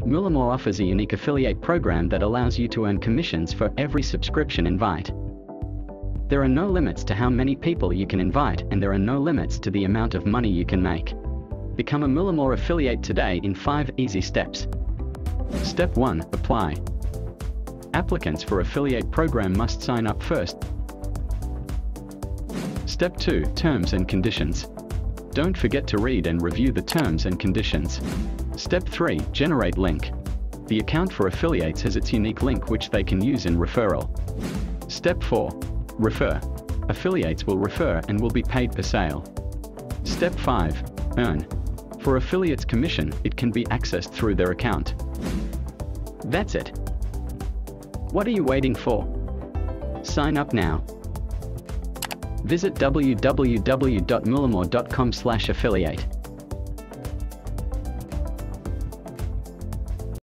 MoolahMore offers a unique affiliate program that allows you to earn commissions for every subscription invite. There are no limits to how many people you can invite and there are no limits to the amount of money you can make. Become a MoolahMore affiliate today in 5 easy steps. Step 1. Apply. Applicants for affiliate program must sign up first. Step 2. Terms and conditions. Don't forget to read and review the terms and conditions. Step 3. Generate link. The account for affiliates has its unique link which they can use in referral. Step 4. Refer. Affiliates will refer and will be paid per sale. Step 5. Earn. For affiliates commission, it can be accessed through their account. That's it. What are you waiting for? Sign up now. Visit www.moolahmore.com slash affiliate.